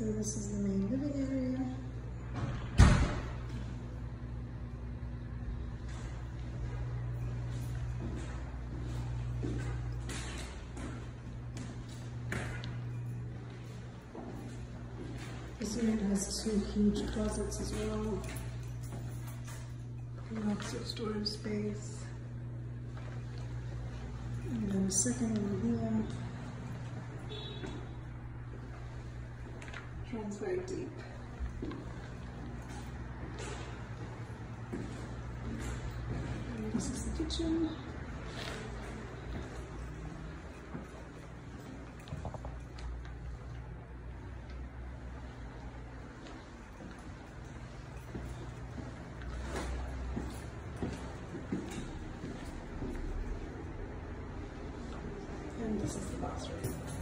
So this is the main living area. This unit has two huge closets as well. Lots of storage space. And then a second one here. Runs very deep. And this is the kitchen. And this is the bathroom.